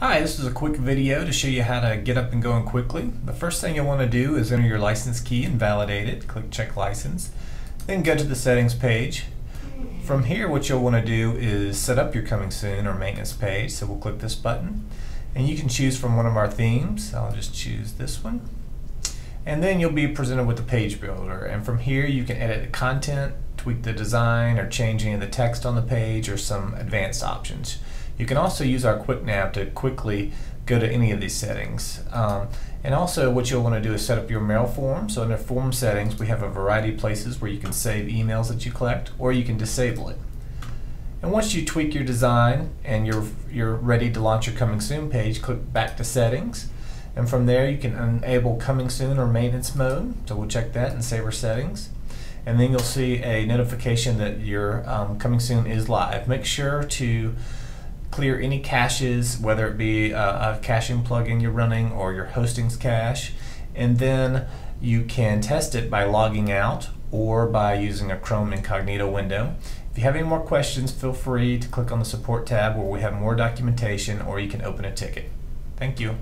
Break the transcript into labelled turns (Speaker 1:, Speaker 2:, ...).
Speaker 1: Hi, this is a quick video to show you how to get up and going quickly. The first thing you'll want to do is enter your license key and validate it. Click Check License. Then go to the Settings page. From here, what you'll want to do is set up your Coming Soon or Maintenance page. So we'll click this button. And you can choose from one of our themes. I'll just choose this one. And then you'll be presented with the page builder. And from here, you can edit the content, tweak the design, or change any of the text on the page, or some advanced options. You can also use our quick nav to quickly go to any of these settings. Um, and also what you'll want to do is set up your mail form. So under form settings, we have a variety of places where you can save emails that you collect or you can disable it. And once you tweak your design and you're, you're ready to launch your coming soon page, click back to settings. And from there you can enable coming soon or maintenance mode. So we'll check that and save our settings. And then you'll see a notification that your um, coming soon is live. Make sure to clear any caches, whether it be a, a caching plugin you're running or your hosting's cache, and then you can test it by logging out or by using a Chrome incognito window. If you have any more questions, feel free to click on the support tab where we have more documentation or you can open a ticket. Thank you.